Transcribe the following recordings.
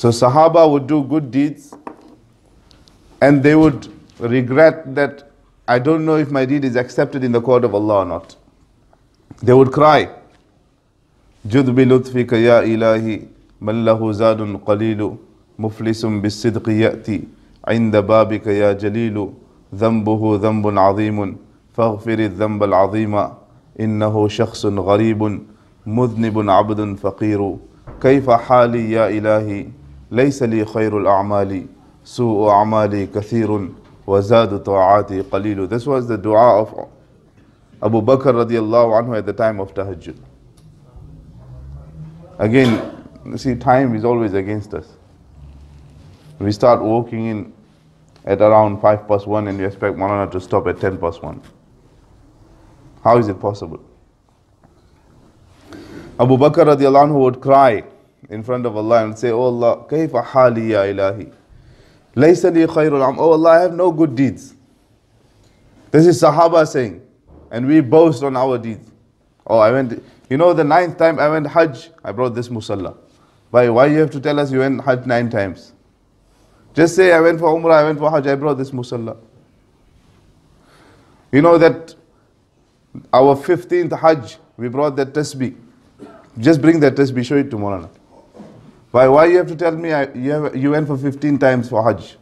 So Sahaba would do good deeds and they would regret that I don't know if my deed is accepted in the court of Allah or not. They would cry. جد بلطفك يا إلهي من له زاد قليل مفلس بالصدق يأتي عند بابك يا جليل ذنبه ذنب عظيم فاغفر الذنب العظيم إنه شخص غريب مذنب عبد فقير كيف حالي يا إلهي ليس لي خير الأعمال سوء أعمالي كثير وزاد طاعاتي قليل This was the dua of Abu Bakr radiallahu anhu at the time of Tahajjud. Again, see time is always against us. We start walking in at around 5 past 1 and we expect Maulana to stop at 10 past 1. How is it possible? Abu Bakr radiallahu anhu would cry in front of Allah and say, Oh Allah, kayfa hali ya ilahi? Laysa li khairul am. Oh Allah, I have no good deeds. This is Sahaba saying. And we boast on our deeds. Oh, I went, you know, the ninth time I went Hajj, I brought this musalla. Why, why you have to tell us you went Hajj nine times? Just say I went for Umrah, I went for Hajj, I brought this musalla. You know that our 15th Hajj, we brought that tasbih. Just bring that tasbih, show it to Maulana. Why, why you have to tell me I, you, have, you went for 15 times for Hajj?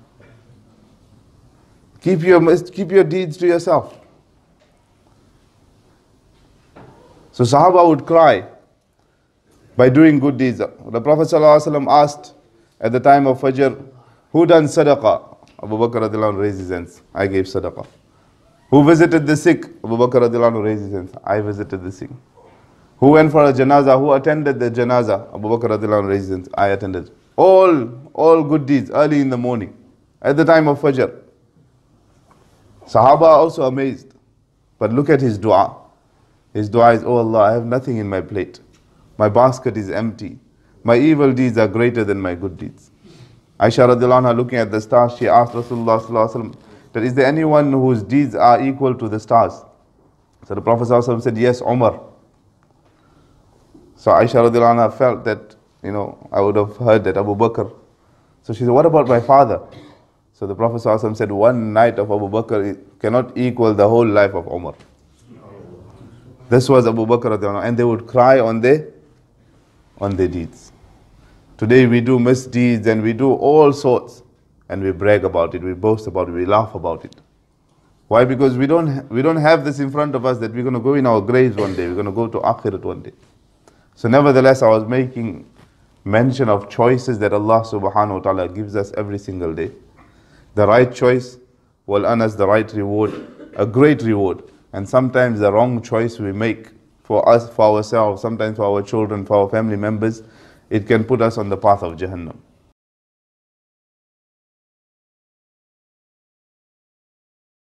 Keep your, keep your deeds to yourself. So Sahaba would cry by doing good deeds. The Prophet asked at the time of Fajr, who done sadaqah? Abu Bakr radiallahu raised his hands. I gave sadaqah. Who visited the sick? Abu Bakr radiallahu raised his hands. I visited the sick. Who went for a janaza, Who attended the janaza, Abu Bakr radiallahu his. I attended. All, all good deeds early in the morning at the time of Fajr. Sahaba also amazed. But look at his dua. His dua is, Oh Allah, I have nothing in my plate. My basket is empty. My evil deeds are greater than my good deeds. Aisha radiallahu anha looking at the stars, she asked Rasulullah that is there anyone whose deeds are equal to the stars? So the Prophet said, yes, Umar. So Aisha radiallahu felt that, you know, I would have heard that Abu Bakr. So she said, what about my father? So the Prophet said, one night of Abu Bakr cannot equal the whole life of Umar. This was Abu Bakr and they would cry on their, on their deeds. Today we do misdeeds and we do all sorts and we brag about it, we boast about it, we laugh about it. Why? Because we don't, we don't have this in front of us that we're going to go in our graves one day, we're going to go to Akhirat one day. So nevertheless, I was making mention of choices that Allah subhanahu wa ta'ala gives us every single day. The right choice will earn us the right reward, a great reward. And sometimes the wrong choice we make for us, for ourselves, sometimes for our children, for our family members, it can put us on the path of Jahannam.